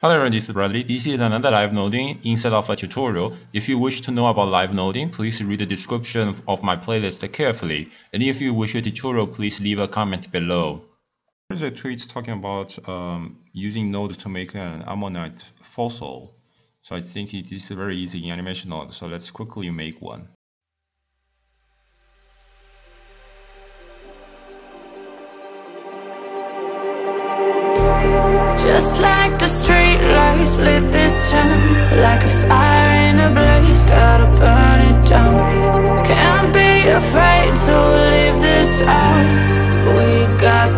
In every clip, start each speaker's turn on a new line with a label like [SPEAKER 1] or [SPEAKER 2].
[SPEAKER 1] Hello everyone, this is Bradley. This is another live noding instead of a tutorial. If you wish to know about live noding, please read the description of my playlist carefully. And if you wish a tutorial, please leave a comment below. Here's a tweet talking about um, using nodes to make an ammonite fossil. So I think it is very easy in animation node. So let's quickly make one.
[SPEAKER 2] Just like the street lights lit this town Like a fire in a blaze, gotta burn it down. Can't be afraid to leave this out. We got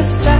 [SPEAKER 2] orchestra